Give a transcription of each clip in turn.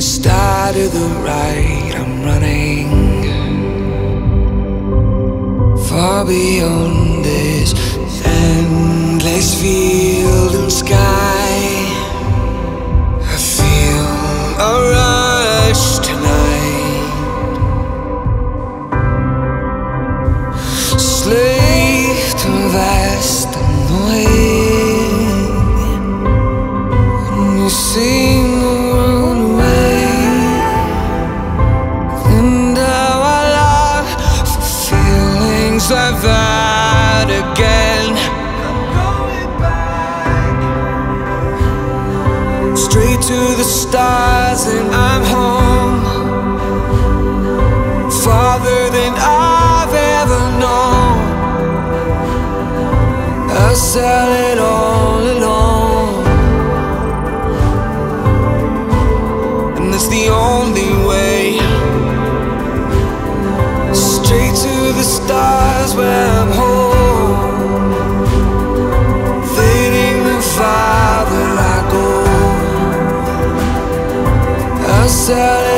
Can't to the right, I'm running far beyond this endless field and sky. I sell it all alone. And it's the only way. Straight to the stars where I'm home. Fading the farther I go. I sell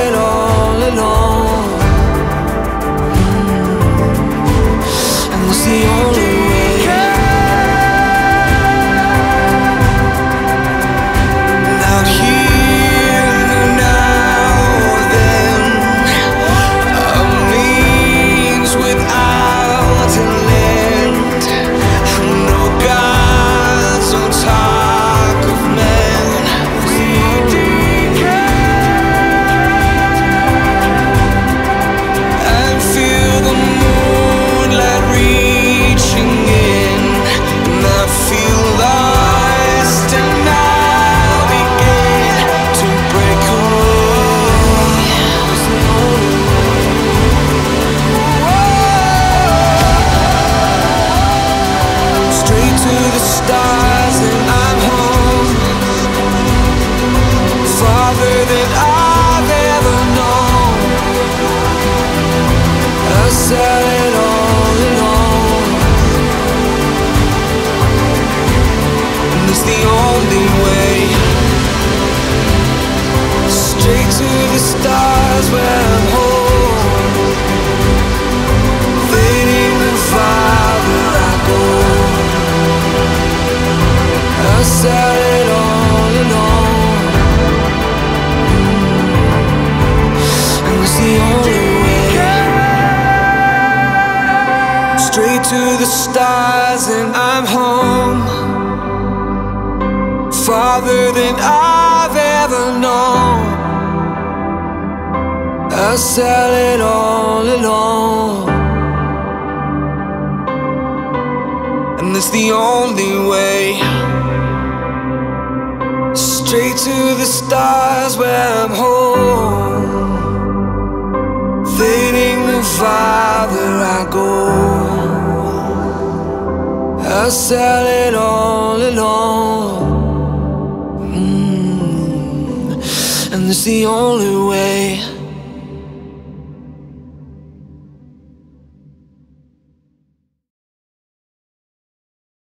farther than Straight to the stars and I'm home. Farther than I've ever known. I sell it all alone. And it's the only way. Straight to the stars where I'm home. Fading the farther I go I sell it all alone mm. And it's the only way